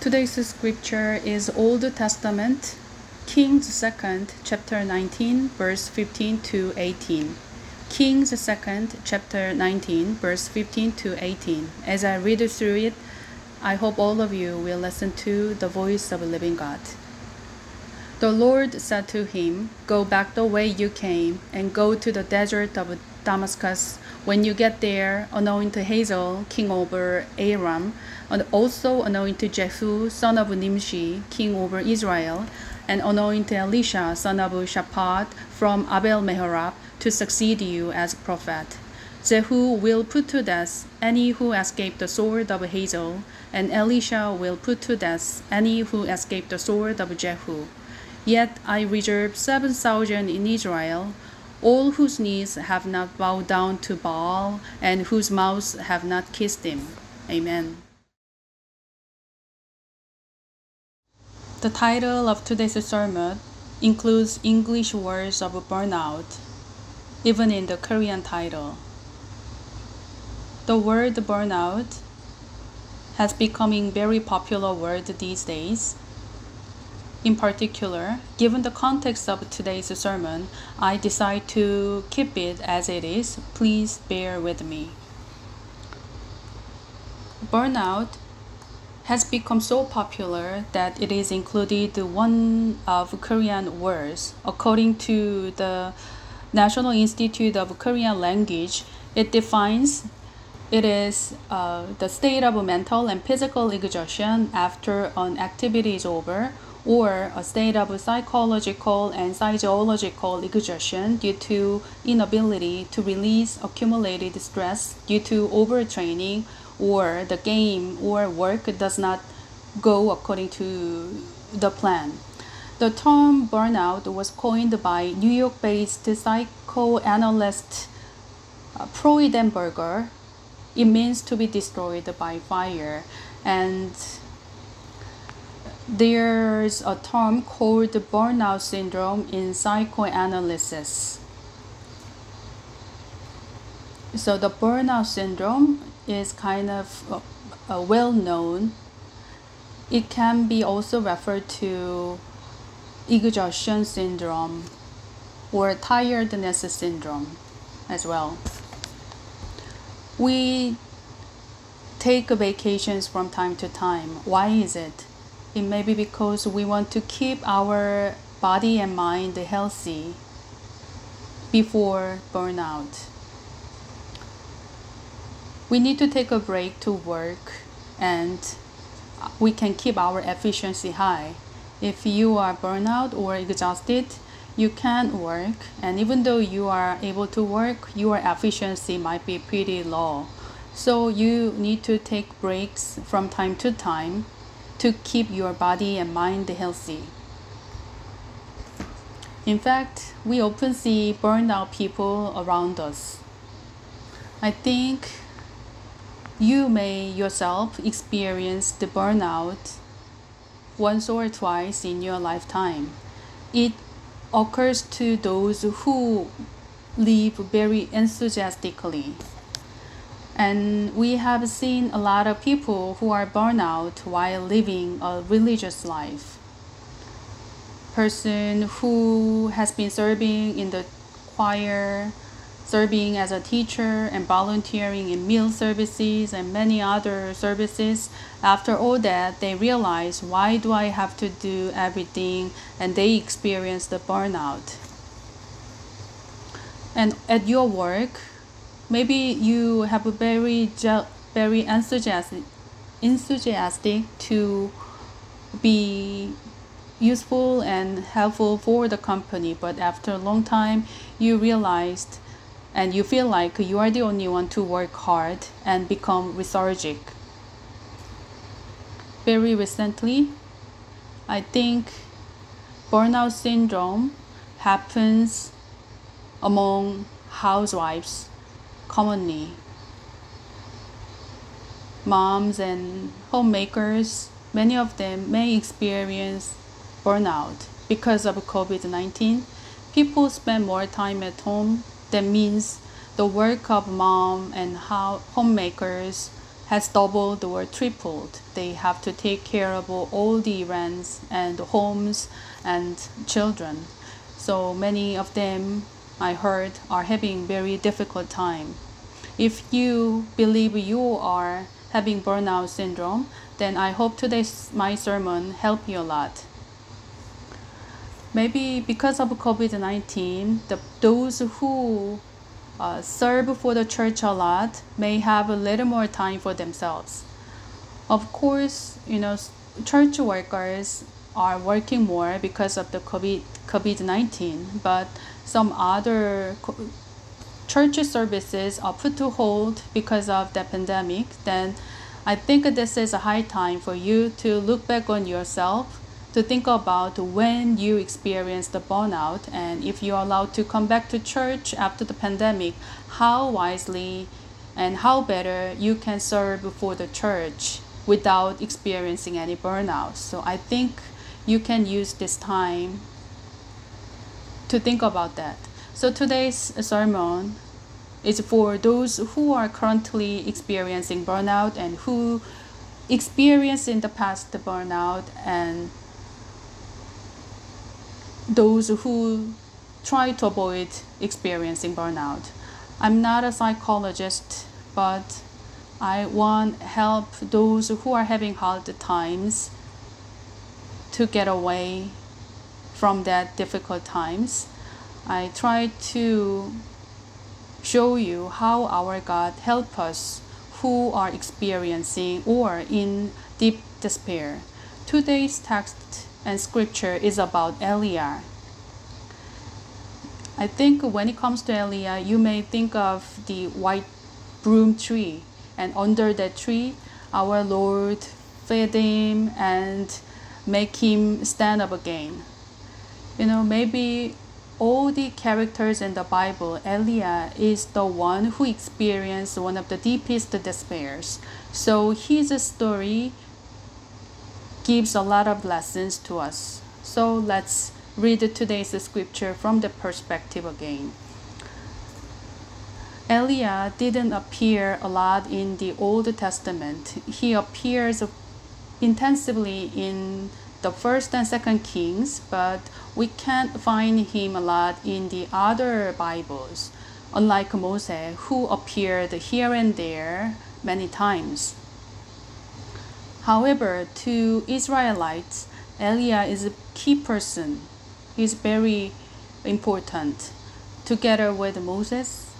Today's scripture is Old Testament, Kings 2nd, chapter 19, verse 15 to 18. Kings 2nd, chapter 19, verse 15 to 18. As I read through it, I hope all of you will listen to the voice of living God. The Lord said to him, Go back the way you came, and go to the desert of Damascus. When you get there, anoint Hazael, king over Aram, and also anoint Jehu, son of Nimshi, king over Israel, and anoint Elisha, son of Shaphat, from Abel Meholah, to succeed you as prophet. Jehu will put to death any who escape the sword of Hazael, and Elisha will put to death any who escape the sword of Jehu. Yet I reserve seven thousand in Israel, all whose knees have not bowed down to Baal, and whose mouths have not kissed him. Amen. The title of today's sermon includes English words of burnout, even in the Korean title. The word burnout has becoming very popular word these days. In particular, given the context of today's sermon, I decide to keep it as it is. Please bear with me. Burnout has become so popular that it is included one of Korean words. According to the National Institute of Korean Language, it defines it is uh, the state of mental and physical exhaustion after an activity is over, or a state of psychological and physiological exhaustion due to inability to release accumulated stress due to overtraining or the game or work does not go according to the plan. The term burnout was coined by New York based psychoanalyst uh, Freudenberger. It means to be destroyed by fire. And there's a term called burnout syndrome in psychoanalysis. So the burnout syndrome is kind of uh, uh, well known. It can be also referred to exhaustion syndrome or tiredness syndrome as well. We take vacations from time to time. Why is it? It may be because we want to keep our body and mind healthy before burnout we need to take a break to work and we can keep our efficiency high. If you are burnout or exhausted, you can't work, and even though you are able to work, your efficiency might be pretty low. So you need to take breaks from time to time to keep your body and mind healthy. In fact, we often see burnout people around us. I think you may yourself experience the burnout once or twice in your lifetime. It occurs to those who live very enthusiastically. And we have seen a lot of people who are burnout while living a religious life. Person who has been serving in the choir, serving as a teacher and volunteering in meal services and many other services. After all that, they realize why do I have to do everything and they experience the burnout. And at your work, maybe you have a very very enthusiastic enthusiastic to be useful and helpful for the company but after a long time you realized and you feel like you are the only one to work hard and become lethargic. Very recently, I think burnout syndrome happens among housewives commonly. Moms and homemakers, many of them may experience burnout because of COVID 19. People spend more time at home that means the work of mom and homemakers has doubled or tripled. They have to take care of all the rents and homes and children. So many of them, I heard, are having very difficult time. If you believe you are having burnout syndrome, then I hope today's my sermon help you a lot. Maybe because of COVID-19, the, those who uh, serve for the church a lot may have a little more time for themselves. Of course, you know, church workers are working more because of the COVID COVID nineteen, but some other church services are put to hold because of the pandemic. Then, I think this is a high time for you to look back on yourself to think about when you experienced the burnout and if you're allowed to come back to church after the pandemic, how wisely and how better you can serve for the church without experiencing any burnout. So I think you can use this time to think about that. So today's sermon is for those who are currently experiencing burnout and who experienced in the past the burnout and those who try to avoid experiencing burnout. I'm not a psychologist, but I want help those who are having hard times to get away from that difficult times. I try to show you how our God help us who are experiencing or in deep despair. Today's text and scripture is about Eliah. I think when it comes to Eliah, you may think of the white broom tree, and under that tree, our Lord fed him and make him stand up again. You know, maybe all the characters in the Bible, Eliah is the one who experienced one of the deepest despairs. So his story gives a lot of lessons to us. So let's read today's scripture from the perspective again. Eliah didn't appear a lot in the Old Testament. He appears intensively in the first and second Kings, but we can't find him a lot in the other Bibles, unlike Moses, who appeared here and there many times. However, to Israelites, Eliah is a key person. He's very important. Together with Moses,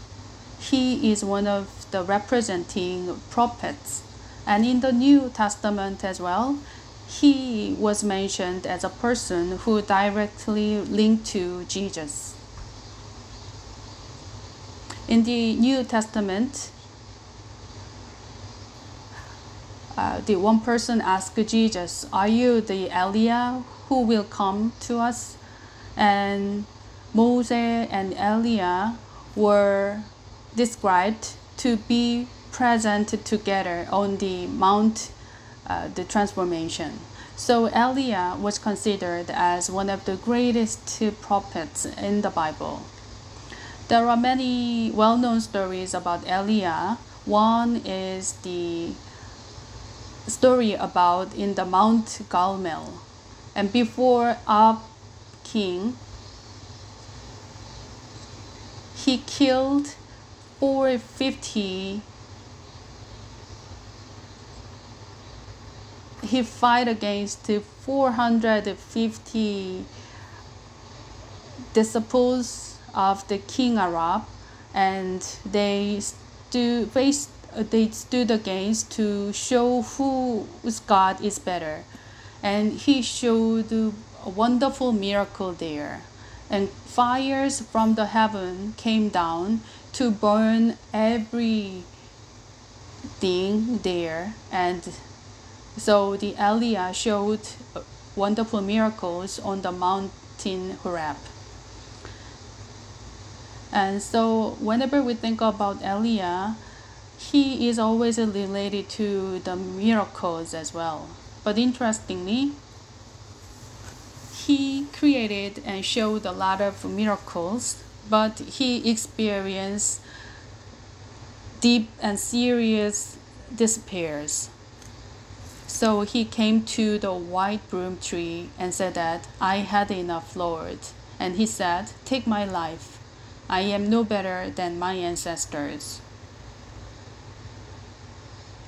he is one of the representing prophets. And in the New Testament as well, he was mentioned as a person who directly linked to Jesus. In the New Testament, uh, the one person asked Jesus, Are you the Eliah who will come to us? And Moses and Eliah were described to be present together on the Mount, uh, the Transformation. So Eliah was considered as one of the greatest prophets in the Bible. There are many well known stories about Eliah. One is the story about in the Mount Carmel. And before our king, he killed 450 he fight against 450 disciples of the king Ahab and they stood faced they stood against to show whose God is better. And he showed a wonderful miracle there. And fires from the heaven came down to burn everything there. And so the Eliah showed uh, wonderful miracles on the mountain Horeb. And so whenever we think about Eliah, he is always related to the miracles as well. But interestingly, he created and showed a lot of miracles, but he experienced deep and serious disappears. So he came to the white broom tree and said that I had enough, Lord. And he said, Take my life. I am no better than my ancestors.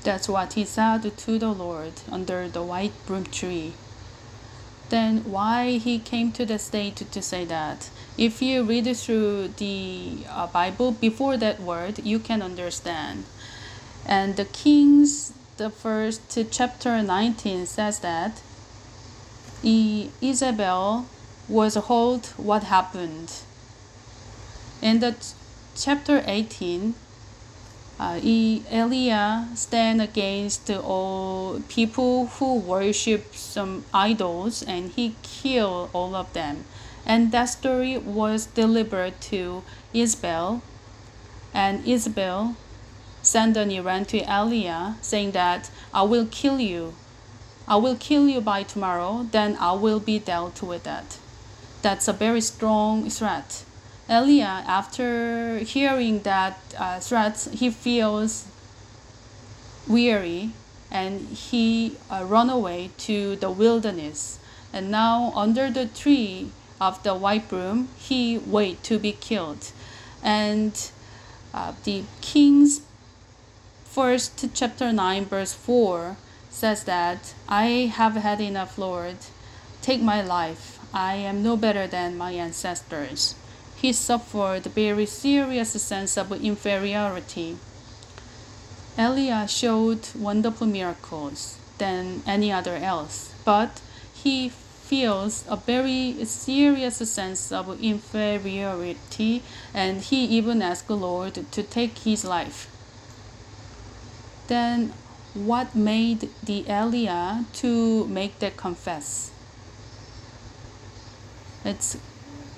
That's what he said to the Lord under the white broom tree. Then why he came to the state to say that? If you read through the uh, Bible before that word, you can understand. And the Kings, the first chapter 19 says that Isabel was told what happened. In the chapter 18, uh, Elia stand against all people who worship some idols and he killed all of them. And that story was delivered to Isabel. And Isabel sent an errand to Elia saying that I will kill you. I will kill you by tomorrow, then I will be dealt with that. That's a very strong threat. Elia, after hearing that uh, threat, he feels weary and he uh, run away to the wilderness. And now under the tree of the white broom, he wait to be killed. And uh, the king's first chapter 9 verse 4 says that I have had enough, Lord. Take my life. I am no better than my ancestors he suffered a very serious sense of inferiority. Elia showed wonderful miracles than any other else, but he feels a very serious sense of inferiority and he even asked the Lord to take his life. Then what made the Elia to make that confess? It's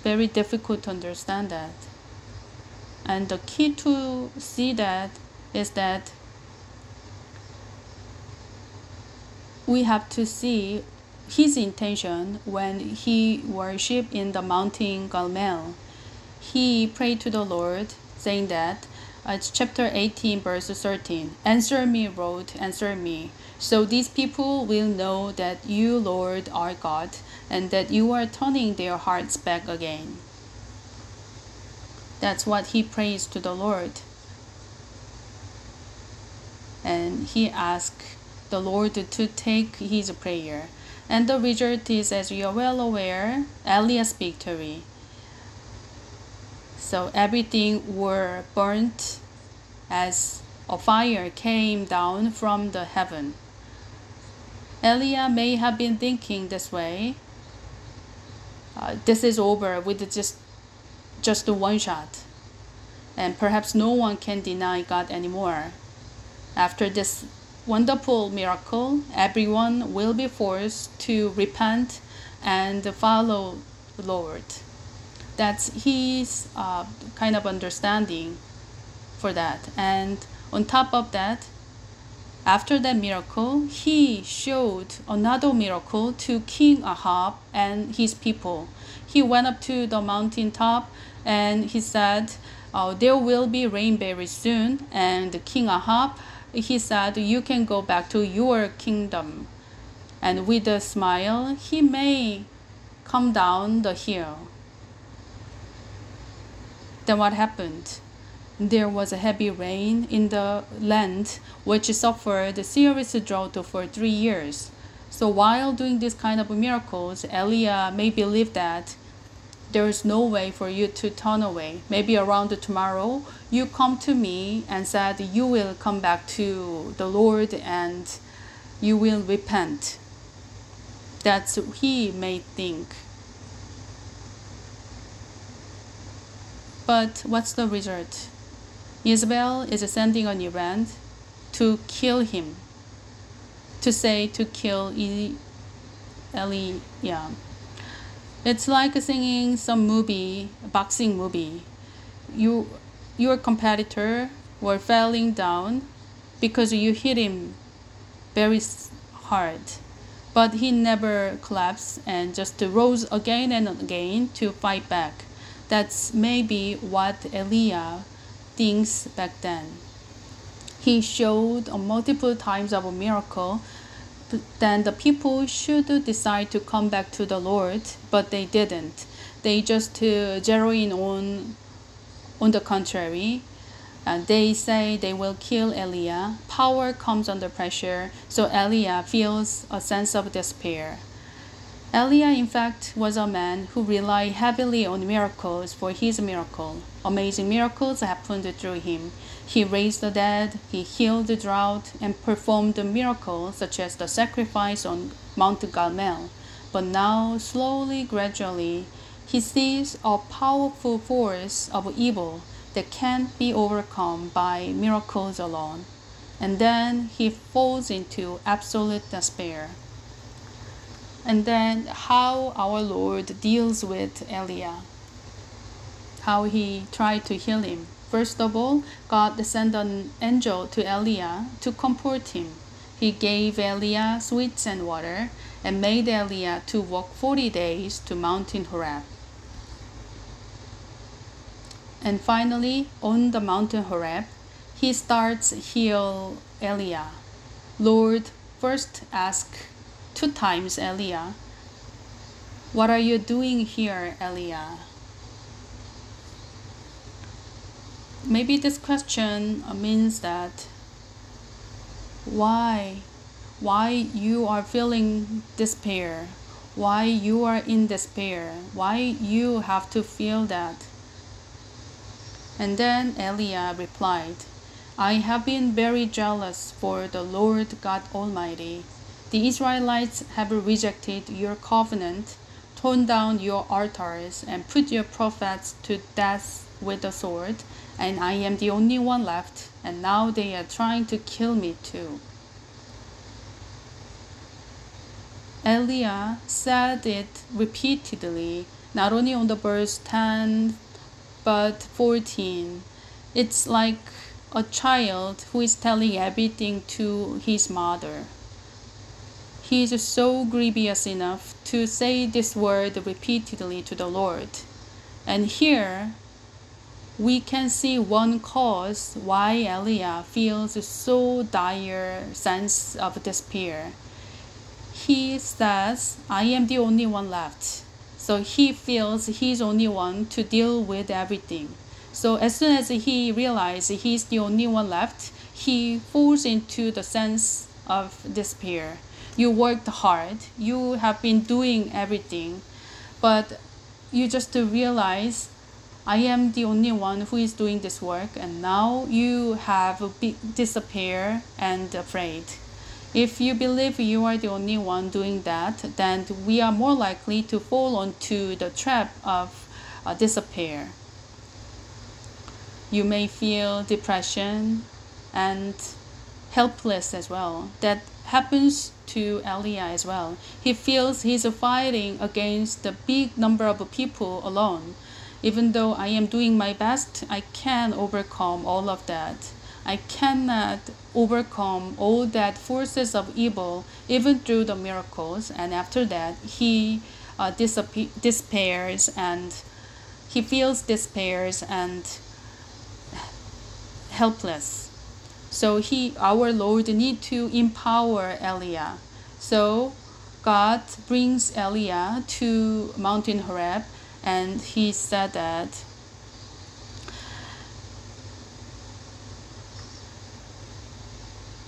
very difficult to understand that. And the key to see that is that we have to see his intention when he worshiped in the mountain Carmel. He prayed to the Lord, saying that uh, it's chapter 18, verse 13. Answer me, Lord, answer me. So these people will know that you, Lord, are God, and that you are turning their hearts back again. That's what he prays to the Lord. And he asks the Lord to take his prayer. And the result is, as you are well aware, Elias' victory. So everything were burnt as a fire came down from the heaven. Elia may have been thinking this way. Uh, this is over with just just one shot, and perhaps no one can deny God anymore. After this wonderful miracle, everyone will be forced to repent and follow the Lord. That's his uh, kind of understanding for that. And on top of that, after that miracle, he showed another miracle to King Ahab and his people. He went up to the mountain top and he said, oh, There will be rain very soon. And King Ahab, he said, You can go back to your kingdom. And with a smile, he may come down the hill. Then what happened? there was a heavy rain in the land, which suffered a serious drought for three years. So while doing this kind of miracles, Elia may believe that there is no way for you to turn away. Maybe around tomorrow, you come to me and said you will come back to the Lord and you will repent. That's he may think. But what's the result? Isabel is sending an errand to kill him, to say to kill Eli. Yeah. It's like singing some movie, boxing movie. You, your competitor were falling down because you hit him very hard, but he never collapsed and just rose again and again to fight back. That's maybe what Elia thinks back then. he showed multiple times of a miracle, then the people should decide to come back to the Lord, but they didn't. They just uh, zero in on, on the contrary. And they say they will kill Elia. Power comes under pressure, so Elia feels a sense of despair. Elia, in fact, was a man who relied heavily on miracles for his miracle. Amazing miracles happened through him. He raised the dead, he healed the drought, and performed miracles such as the sacrifice on Mount Carmel. But now, slowly, gradually, he sees a powerful force of evil that can't be overcome by miracles alone. And then he falls into absolute despair. And then how our Lord deals with Elia, how he tried to heal him. First of all, God sent an angel to Elia to comfort him. He gave Elia sweets and water and made Elia to walk 40 days to Mountain Horeb. And finally, on the mountain Horeb, he starts heal Elia. Lord first ask two times Elia, What are you doing here, Elia? Maybe this question means that why why you are feeling despair, why you are in despair, why you have to feel that and then Elia replied, I have been very jealous for the Lord God Almighty. The Israelites have rejected your covenant, torn down your altars, and put your prophets to death with the sword, and I am the only one left, and now they are trying to kill me too. Elia said it repeatedly, not only on the verse 10, but 14. It's like a child who is telling everything to his mother. He is so grievous enough to say this word repeatedly to the Lord. And here we can see one cause why Elia feels so dire sense of despair. He says, I am the only one left. So he feels he's only one to deal with everything. So as soon as he realizes he's the only one left, he falls into the sense of despair. You worked hard, you have been doing everything, but you just realize I am the only one who is doing this work, and now you have disappear and afraid. If you believe you are the only one doing that, then we are more likely to fall onto the trap of uh, despair. You may feel depression and helpless as well. That happens to Elia as well. He feels he's fighting against the big number of people alone. Even though I am doing my best, I can overcome all of that. I cannot overcome all that forces of evil even through the miracles. And after that, he uh, despairs and he feels despairs and helpless. So he, our Lord, need to empower Elia. So God brings Elia to Mountain Horeb, and he said that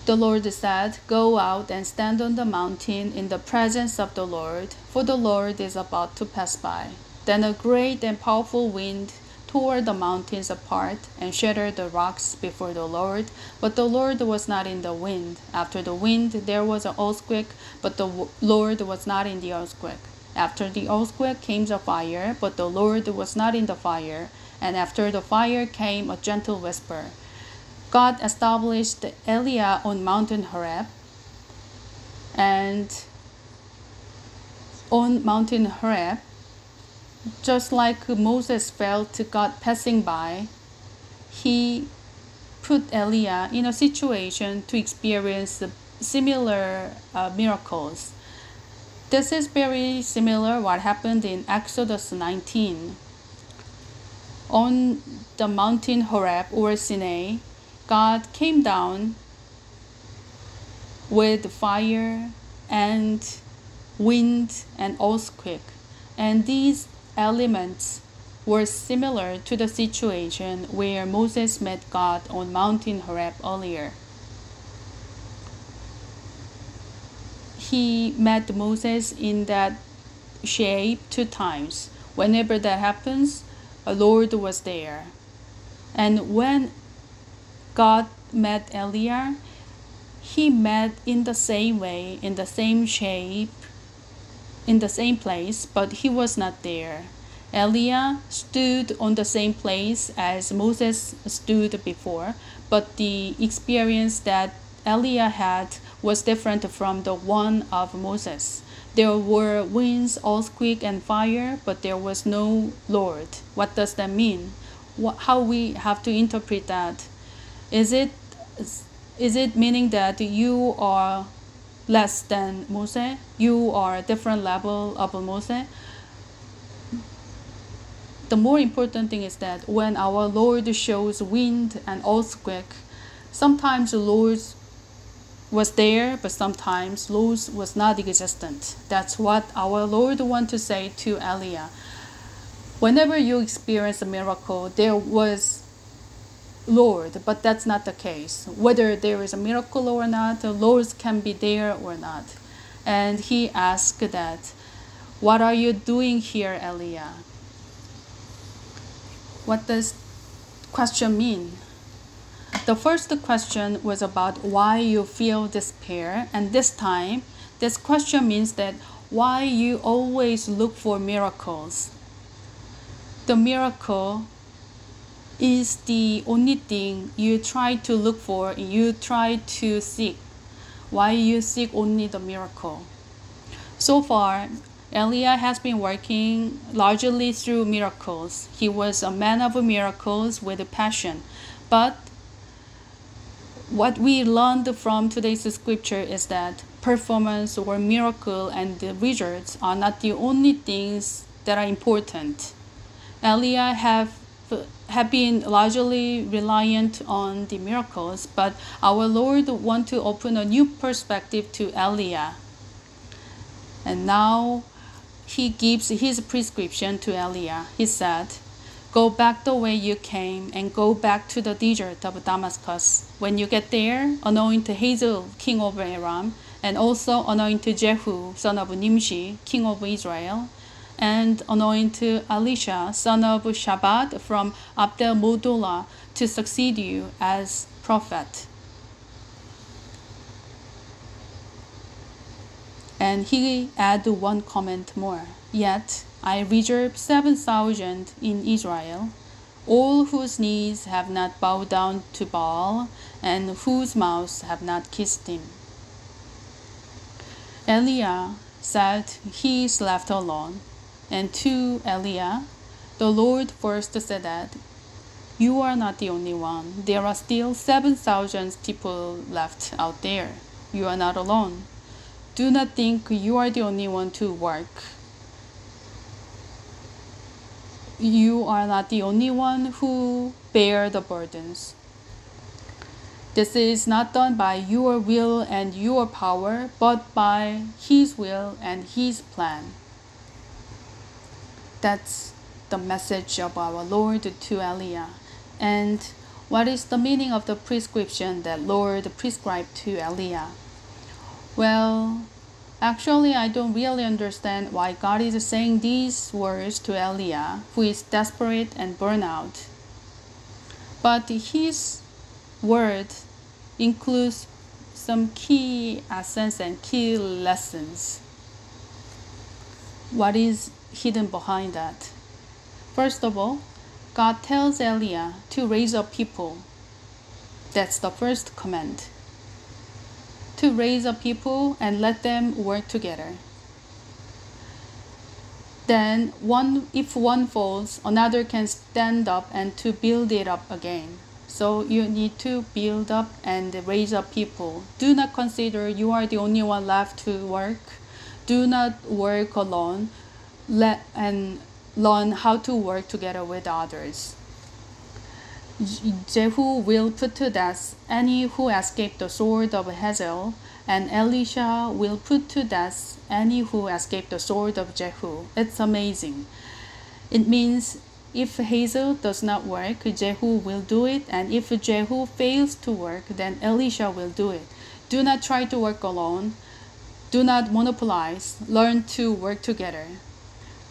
The Lord said, Go out and stand on the mountain in the presence of the Lord, for the Lord is about to pass by. Then a great and powerful wind tore the mountains apart and shattered the rocks before the Lord. But the Lord was not in the wind. After the wind, there was an earthquake, but the Lord was not in the earthquake. After the earthquake came the fire, but the Lord was not in the fire. And after the fire came a gentle whisper. God established Elia on Mountain Horeb. And on Mountain Horeb, just like Moses felt God passing by, he put Elia in a situation to experience similar uh, miracles. This is very similar what happened in Exodus 19. On the mountain Horeb or Sinai, God came down with fire and wind and earthquake, and these elements were similar to the situation where Moses met God on Mountain Horeb earlier. He met Moses in that shape two times. Whenever that happens, a Lord was there. And when God met Elijah, he met in the same way, in the same shape, in the same place, but he was not there. Elijah stood on the same place as Moses stood before, but the experience that Elijah had was different from the one of Moses. There were winds, earthquake, and fire, but there was no Lord. What does that mean? What, how we have to interpret that? Is it is it meaning that you are less than Moses? You are a different level of Moses? the more important thing is that when our Lord shows wind and earthquake, sometimes the Lord was there, but sometimes Lord was not existent. That's what our Lord want to say to Elia. Whenever you experience a miracle, there was Lord, but that's not the case. Whether there is a miracle or not, the Lord can be there or not. And he asked that, What are you doing here, Elia? What does question mean? The first question was about why you feel despair, and this time, this question means that why you always look for miracles. The miracle is the only thing you try to look for, you try to seek. Why you seek only the miracle? So far, Elijah has been working largely through miracles. He was a man of miracles with a passion. But what we learned from today's scripture is that performance or miracle and the results are not the only things that are important. Elijah have have been largely reliant on the miracles, but our Lord want to open a new perspective to Elijah. And now he gives his prescription to Elijah. He said, Go back the way you came and go back to the desert of Damascus. When you get there, anoint Hazael, king of Aram, and also anoint Jehu, son of Nimshi, king of Israel, and anoint to Elisha, son of Shaphat from Abel Meholah, to succeed you as prophet. And he add one comment more. Yet I reserve seven thousand in Israel, all whose knees have not bowed down to Baal, and whose mouths have not kissed him. Elijah said he is left alone, and to Elia, the Lord first said that you are not the only one. There are still 7,000 people left out there. You are not alone. Do not think you are the only one to work. You are not the only one who bear the burdens. This is not done by your will and your power, but by His will and His plan. That's the message of our Lord to Elijah. And what is the meaning of the prescription that Lord prescribed to Elijah? Well, actually, I don't really understand why God is saying these words to Elijah, who is desperate and burnout. But his word includes some key essence and key lessons. What is hidden behind that? First of all, God tells Elijah to raise up people. That's the first command to raise a people and let them work together. Then one if one falls, another can stand up and to build it up again. So you need to build up and raise up people. Do not consider you are the only one left to work. Do not work alone. Let and learn how to work together with others. Jehu will put to death any who escape the sword of Hazael, and Elisha will put to death any who escape the sword of Jehu. It's amazing. It means if Hazael does not work, Jehu will do it, and if Jehu fails to work, then Elisha will do it. Do not try to work alone. Do not monopolize. Learn to work together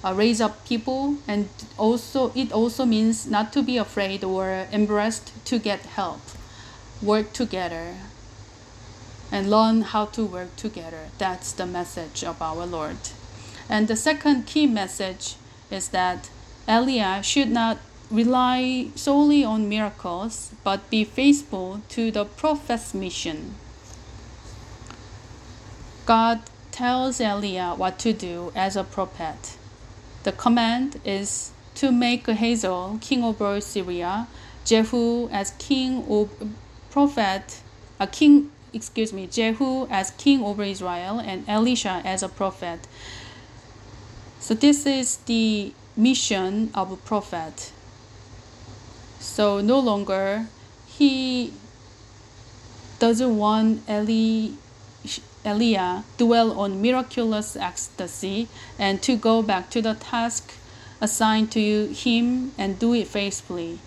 uh, raise up people and also it also means not to be afraid or embarrassed to get help. Work together and learn how to work together. That's the message of our lord. And the second key message is that Elia should not rely solely on miracles but be faithful to the prophet's mission. God tells Elia what to do as a prophet the command is to make Hazael king over Syria, Jehu as king of prophet, a king, excuse me, Jehu as king over Israel, and Elisha as a prophet. So this is the mission of a prophet. So no longer he doesn't want Eli Elia dwell on miraculous ecstasy and to go back to the task assigned to him and do it faithfully.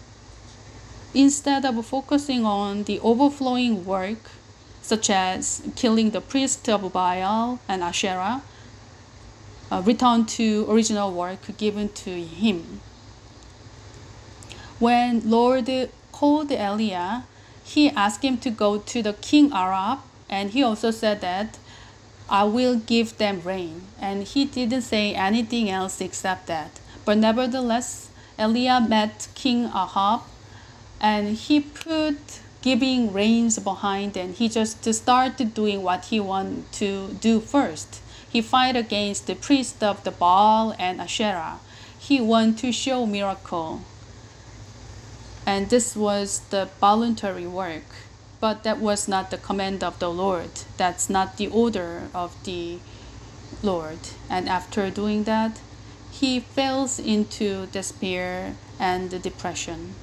Instead of focusing on the overflowing work, such as killing the priest of Baal and Asherah, uh, return to original work given to him. When Lord called Elia, he asked him to go to the king Ahab and he also said that I will give them rain. And he didn't say anything else except that. But nevertheless, Elia met King Ahab and he put giving rains behind and he just started doing what he wanted to do first. He fight against the priest of the Baal and Asherah. He wanted to show miracle. And this was the voluntary work but that was not the command of the Lord. That's not the order of the Lord. And after doing that, he falls into despair and depression.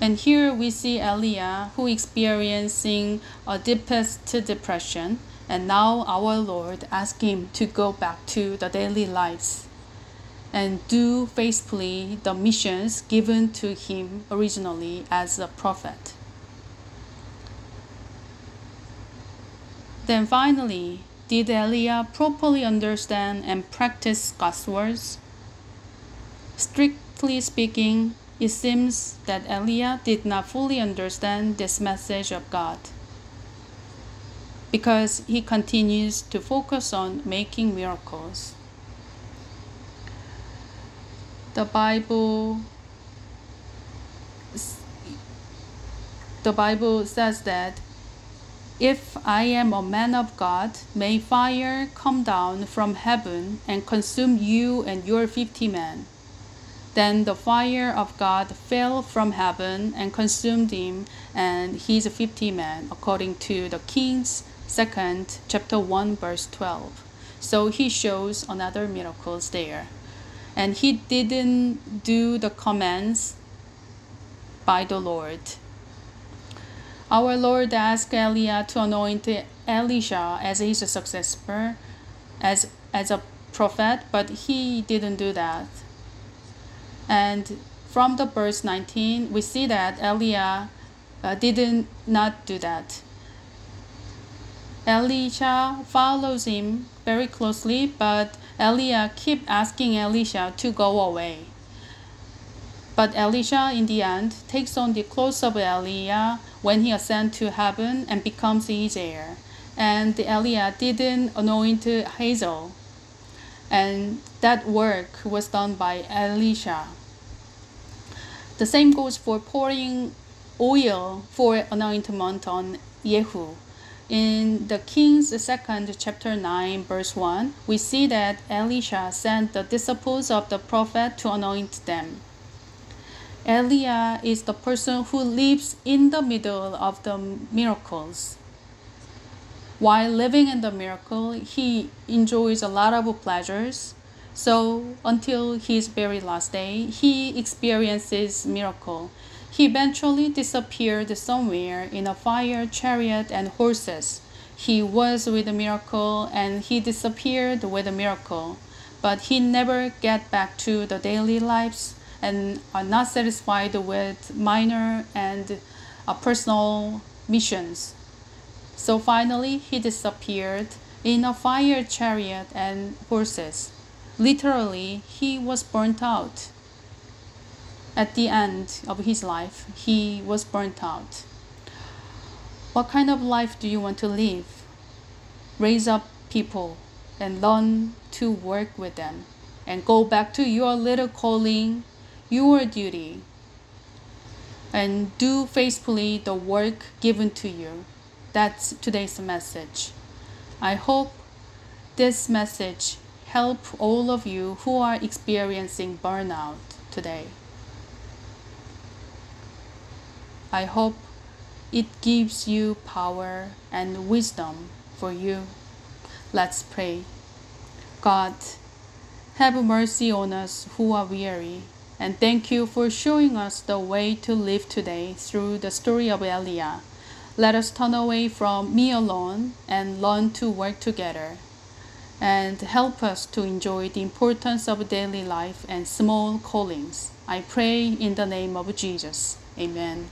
And here we see Elia who experiencing a deepest depression, and now our Lord asks him to go back to the daily lives and do faithfully the missions given to him originally as a prophet. Then finally, did Elia properly understand and practice God's words? Strictly speaking, it seems that Elia did not fully understand this message of God because he continues to focus on making miracles the Bible the Bible says that if I am a man of God, may fire come down from heaven and consume you and your fifty men. Then the fire of God fell from heaven and consumed him and his fifty men, according to the King's second chapter one verse twelve. So he shows another miracles there and he didn't do the commands by the Lord. Our Lord asked Elia to anoint Elisha as his successor, as, as a prophet, but he didn't do that. And from the verse 19, we see that Elia uh, didn't not do that. Elisha follows him very closely, but Elia keep asking Elisha to go away. But Elisha, in the end, takes on the clothes of Elia when he ascends to heaven and becomes his heir. And Elia didn't anoint Hazael. And that work was done by Elisha. The same goes for pouring oil for anointment on Jehu. In the King's second chapter 9 verse 1, we see that Elisha sent the disciples of the prophet to anoint them. Elia is the person who lives in the middle of the miracles. While living in the miracle, he enjoys a lot of pleasures, So until his very last day, he experiences miracle. He eventually disappeared somewhere in a fire chariot and horses. He was with a miracle and he disappeared with a miracle. But he never get back to the daily lives and are not satisfied with minor and uh, personal missions. So finally, he disappeared in a fire chariot and horses. Literally, he was burnt out. At the end of his life, he was burnt out. What kind of life do you want to live? Raise up people and learn to work with them and go back to your little calling, your duty, and do faithfully the work given to you. That's today's message. I hope this message help all of you who are experiencing burnout today. I hope it gives you power and wisdom for you. Let's pray. God, have mercy on us who are weary, and thank you for showing us the way to live today through the story of Eliah. Let us turn away from me alone and learn to work together. And help us to enjoy the importance of daily life and small callings. I pray in the name of Jesus. Amen.